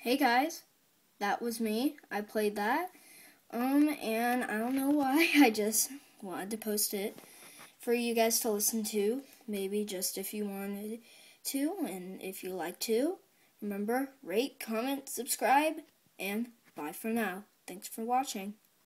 hey guys, that was me. I played that. Um, and I don't know why. I just wanted to post it for you guys to listen to. Maybe just if you wanted to, and if you like to. Remember, rate, comment, subscribe, and bye for now. Thanks for watching.